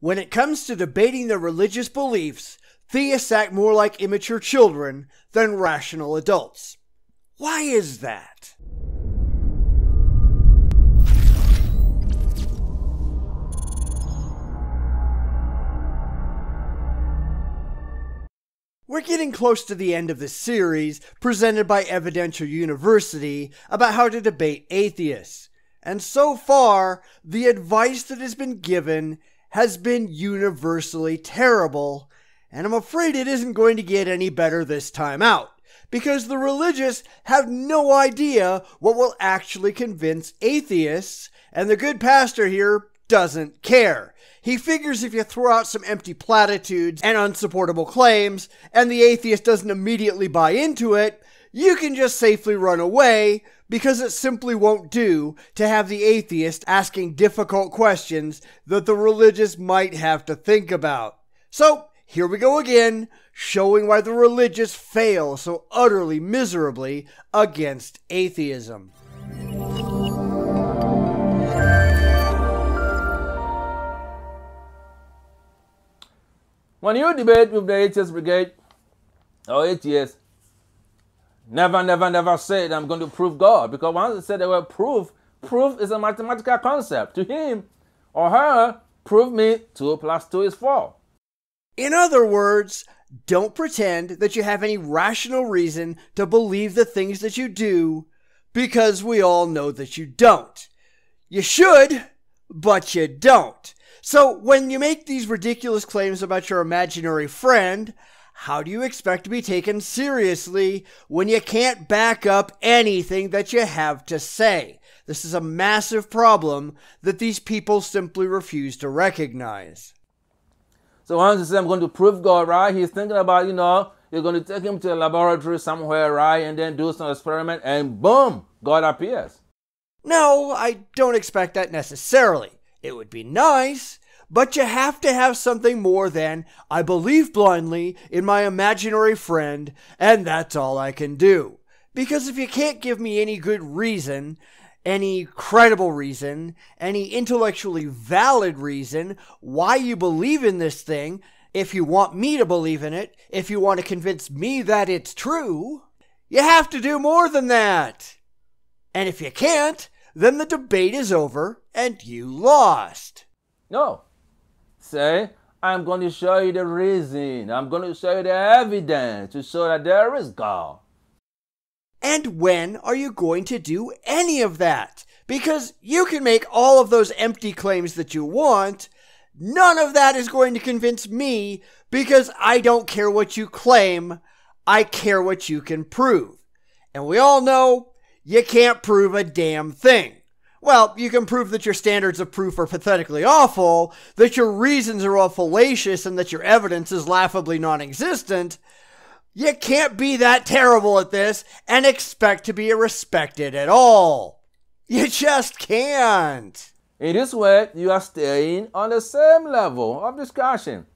When it comes to debating their religious beliefs, theists act more like immature children than rational adults. Why is that? We're getting close to the end of the series presented by Evidential University about how to debate atheists. And so far, the advice that has been given has been universally terrible, and I'm afraid it isn't going to get any better this time out. Because the religious have no idea what will actually convince atheists, and the good pastor here doesn't care. He figures if you throw out some empty platitudes and unsupportable claims, and the atheist doesn't immediately buy into it, you can just safely run away because it simply won't do to have the atheist asking difficult questions that the religious might have to think about. So, here we go again, showing why the religious fail so utterly miserably against atheism. When you debate with the atheist brigade or atheists, never, never, never said I'm going to prove God. Because once they said the word proof, proof is a mathematical concept. To him or her, prove me 2 plus 2 is 4. In other words, don't pretend that you have any rational reason to believe the things that you do, because we all know that you don't. You should, but you don't. So when you make these ridiculous claims about your imaginary friend, how do you expect to be taken seriously when you can't back up anything that you have to say? This is a massive problem that these people simply refuse to recognize. So once he says, I'm going to prove God, right? He's thinking about, you know, you're going to take him to a laboratory somewhere, right? And then do some experiment, and boom, God appears. No, I don't expect that necessarily. It would be nice, but you have to have something more than, I believe blindly in my imaginary friend, and that's all I can do. Because if you can't give me any good reason, any credible reason, any intellectually valid reason why you believe in this thing, if you want me to believe in it, if you want to convince me that it's true, you have to do more than that. And if you can't, then the debate is over and you lost. No. Say, I'm going to show you the reason. I'm going to show you the evidence to show that there is God. And when are you going to do any of that? Because you can make all of those empty claims that you want. None of that is going to convince me because I don't care what you claim. I care what you can prove. And we all know you can't prove a damn thing. Well, you can prove that your standards of proof are pathetically awful, that your reasons are all fallacious, and that your evidence is laughably non existent. You can't be that terrible at this and expect to be respected at all. You just can't. In this way, you are staying on the same level of discussion.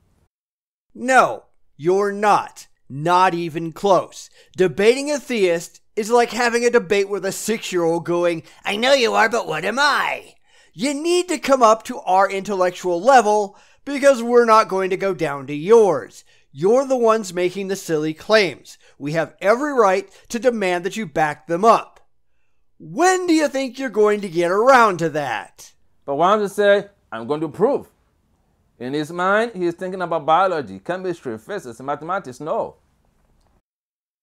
No, you're not. Not even close. Debating a theist is like having a debate with a six year old going, I know you are, but what am I? You need to come up to our intellectual level because we're not going to go down to yours. You're the ones making the silly claims. We have every right to demand that you back them up. When do you think you're going to get around to that? But one to say, I'm going to prove. In his mind, he is thinking about biology, chemistry, physics, mathematics. No.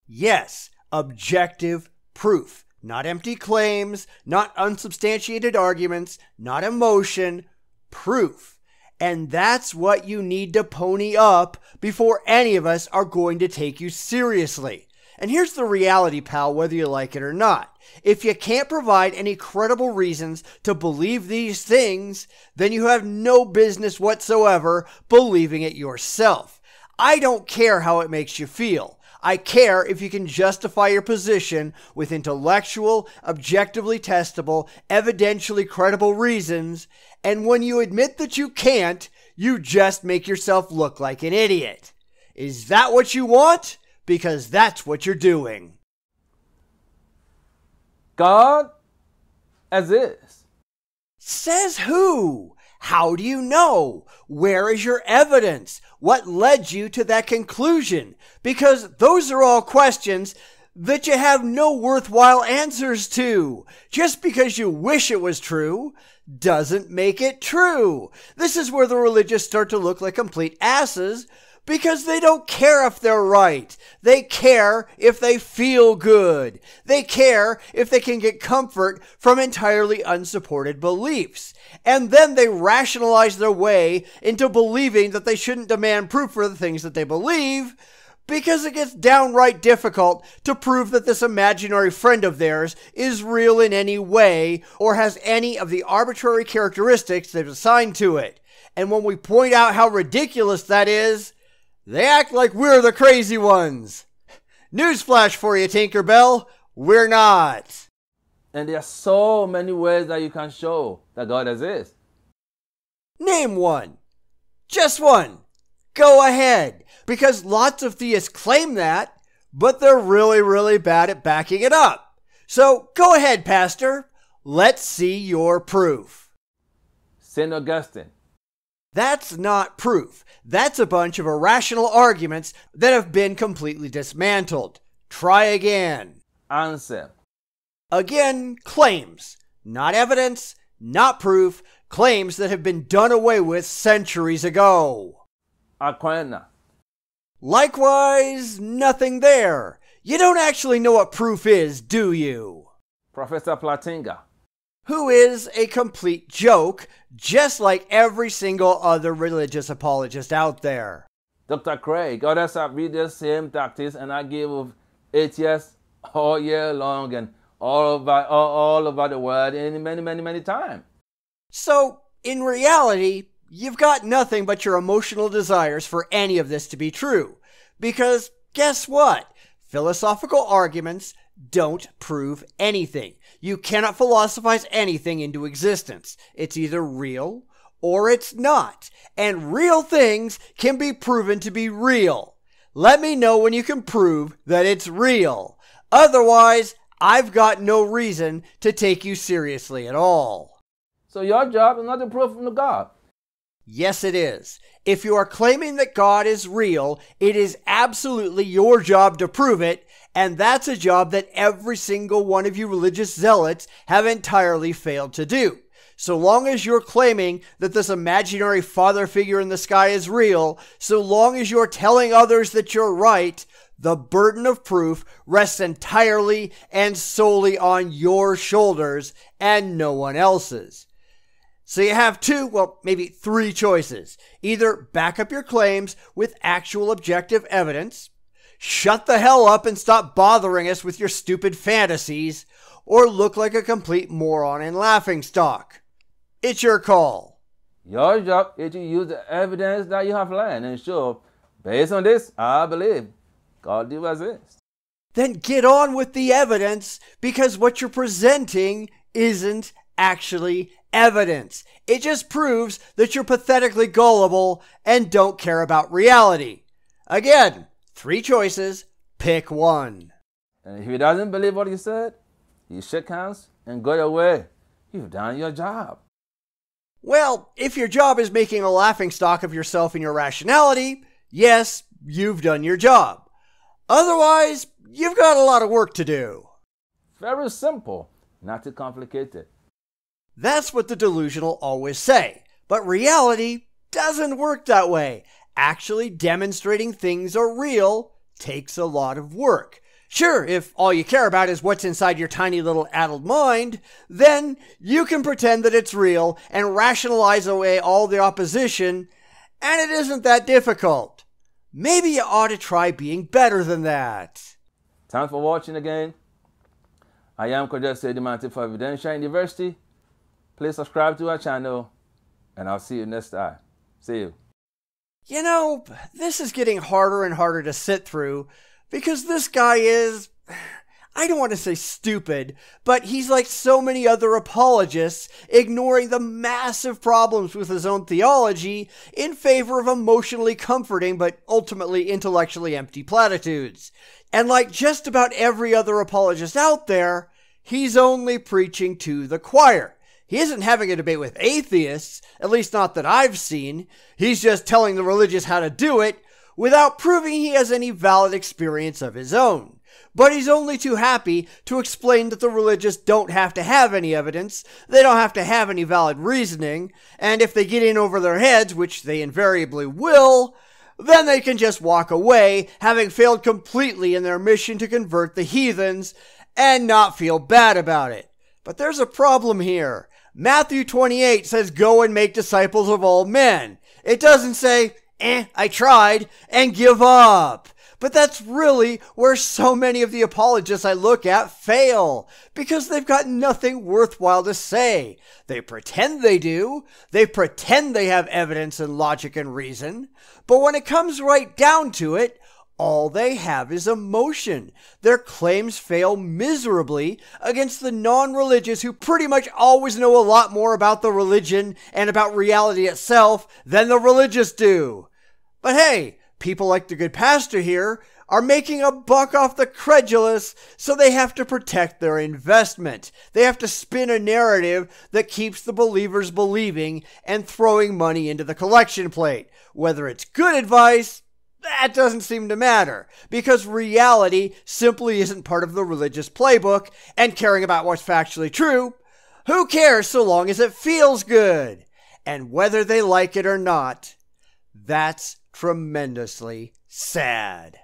Yes, objective proof. Not empty claims, not unsubstantiated arguments, not emotion, proof. And that's what you need to pony up before any of us are going to take you seriously. And here's the reality, pal, whether you like it or not. If you can't provide any credible reasons to believe these things, then you have no business whatsoever believing it yourself. I don't care how it makes you feel. I care if you can justify your position with intellectual, objectively testable, evidentially credible reasons, and when you admit that you can't, you just make yourself look like an idiot. Is that what you want? Because that's what you're doing. God as is. Says who? How do you know? Where is your evidence? What led you to that conclusion? Because those are all questions that you have no worthwhile answers to. Just because you wish it was true doesn't make it true. This is where the religious start to look like complete asses because they don't care if they're right. They care if they feel good. They care if they can get comfort from entirely unsupported beliefs. And then they rationalize their way into believing that they shouldn't demand proof for the things that they believe because it gets downright difficult to prove that this imaginary friend of theirs is real in any way or has any of the arbitrary characteristics they've assigned to it. And when we point out how ridiculous that is, they act like we're the crazy ones. Newsflash for you, Tinkerbell. We're not. And there are so many ways that you can show that God exists. Name one. Just one. Go ahead. Because lots of theists claim that, but they're really, really bad at backing it up. So go ahead, Pastor. Let's see your proof. St. Augustine. That's not proof. That's a bunch of irrational arguments that have been completely dismantled. Try again. Anselm. Again, claims. Not evidence, not proof, claims that have been done away with centuries ago. Aquinas. Likewise, nothing there. You don't actually know what proof is, do you? Professor Plantinga. Who is a complete joke, just like every single other religious apologist out there. Dr. Craig, others have read the same tactics and I give of atheists all year long and all over, all, all over the world and many, many, many times. So, in reality, you've got nothing but your emotional desires for any of this to be true. Because guess what? Philosophical arguments don't prove anything. You cannot philosophize anything into existence. It's either real or it's not. And real things can be proven to be real. Let me know when you can prove that it's real. Otherwise, I've got no reason to take you seriously at all. So your job is not to prove from God. Yes, it is. If you are claiming that God is real, it is absolutely your job to prove it, and that's a job that every single one of you religious zealots have entirely failed to do. So long as you're claiming that this imaginary father figure in the sky is real, so long as you're telling others that you're right, the burden of proof rests entirely and solely on your shoulders and no one else's. So you have two, well, maybe three choices. Either back up your claims with actual objective evidence, shut the hell up and stop bothering us with your stupid fantasies, or look like a complete moron and laughing stock. It's your call. Your job is to use the evidence that you have learned and show, based on this, I believe God do exist. Then get on with the evidence because what you're presenting isn't actually evidence. It just proves that you're pathetically gullible and don't care about reality. Again, three choices, pick one. And if he doesn't believe what he said, you shake hands and go your way. You've done your job. Well, if your job is making a laughing stock of yourself and your rationality, yes, you've done your job. Otherwise, you've got a lot of work to do. Very simple, not too complicated. That's what the delusional always say. But reality doesn't work that way. Actually demonstrating things are real takes a lot of work. Sure, if all you care about is what's inside your tiny little addled mind, then you can pretend that it's real and rationalize away all the opposition, and it isn't that difficult. Maybe you ought to try being better than that. Thanks for watching again. I am Kawado Asiedu-Mante for Evidential University. Please subscribe to our channel, and I'll see you next time. See you. You know, this is getting harder and harder to sit through because this guy is. I don't want to say stupid, but he's like so many other apologists, ignoring the massive problems with his own theology in favor of emotionally comforting but ultimately intellectually empty platitudes. And like just about every other apologist out there, he's only preaching to the choir. He isn't having a debate with atheists, at least not that I've seen. He's just telling the religious how to do it without proving he has any valid experience of his own. But he's only too happy to explain that the religious don't have to have any evidence, they don't have to have any valid reasoning, and if they get in over their heads, which they invariably will, then they can just walk away, having failed completely in their mission to convert the heathens, and not feel bad about it. But there's a problem here. Matthew 28 says, Go and make disciples of all men. It doesn't say, Eh, I tried, and give up. But that's really where so many of the apologists I look at fail, because they've got nothing worthwhile to say. They pretend they do, they pretend they have evidence and logic and reason, but when it comes right down to it, all they have is emotion. Their claims fail miserably against the non religious who pretty much always know a lot more about the religion and about reality itself than the religious do. But hey, people like the good pastor here are making a buck off the credulous, so they have to protect their investment. They have to spin a narrative that keeps the believers believing and throwing money into the collection plate. Whether it's good advice that doesn't seem to matter because reality simply isn't part of the religious playbook and caring about what's factually true. Who cares so long as it feels good? And whether they like it or not, that's tremendously sad.